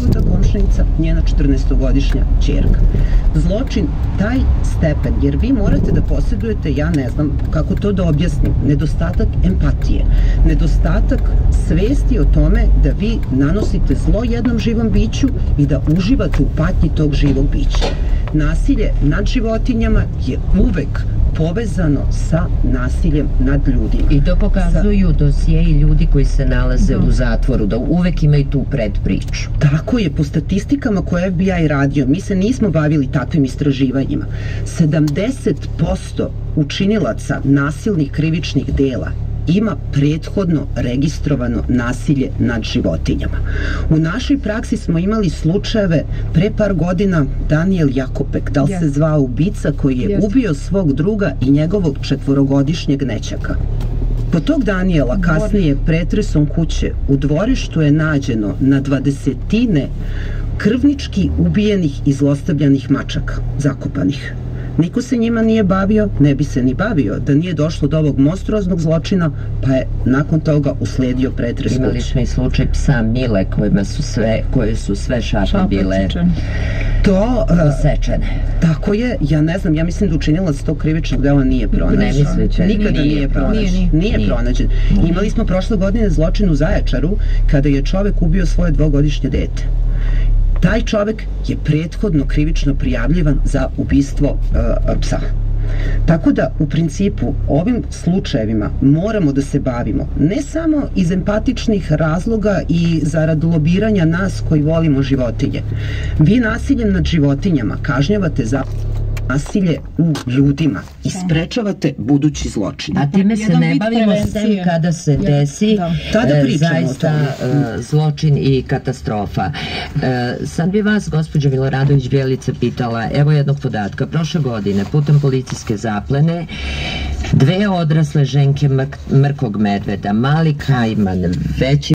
života komšenica, njena 14-godišnja čerka. Zločin, taj stepen, jer vi morate da posjedujete, ja ne znam kako to da objasnim, nedostatak empatije, nedostatak svesti o tome da vi nanosite zlo jednom živom biću i da uživate u patnji tog živog bića. Nasilje nad životinjama je uvek povezano sa nasiljem nad ljudima. I to pokazuju dosije i ljudi koji se nalaze u zatvoru, da uvek imaju tu predpriču. Tako je, po statistikama koje je FBI radio, mi se nismo bavili takvim istraživanjima. 70% učinilaca nasilnih krivičnih dela ima prethodno registrovano nasilje nad životinjama. U našoj praksi smo imali slučajeve pre par godina Daniel Jakopek, da li se zvao ubica koji je Jeste. ubio svog druga i njegovog četvorogodišnjeg nećaka. Po tog Daniela kasnije pretresom kuće u dvorištu je nađeno na dvadesetine krvnički ubijenih i zlostavljanih mačaka, zakopanih. Niko se njima nije bavio, ne bi se ni bavio, da nije došlo do ovog monstruoznog zločina, pa je nakon toga usledio pretres Imali kuće. smo i slučaj psa Mile kojima su sve, koje su sve šape Šape bile odsečene. To, uh, sečene. tako je, ja ne znam, ja mislim da učinilac tog krivičnog dela nije pronađen. Ne mislite? Nikada Nije nije, pronađen. pronađen. Nije, Nije, nije. pronađen. Imali smo prošle godine zločin u Zaječaru kada je čovek ubio svoje dvogodišnje dete. Taj čovek je prethodno krivično prijavljivan za ubistvo uh, psa. Tako da, u principu, ovim slučajevima moramo da se bavimo ne samo iz empatičnih razloga i zarad lobiranja nas koji volimo životinje. Vi nasiljem nad životinjama kažnjavate za nasilje u ljudima i sprečavate budući zločin. A time se ne bavimo sem kada se desi da. Tada e, pričamo o zaista e, zločin i katastrofa. E, sad bi vas, gospođa Miloradović Bjelica, pitala, evo jednog podatka, prošle godine putem policijske zaplene dve odrasle ženke mrk- mrkog medveda, mali kajman, veći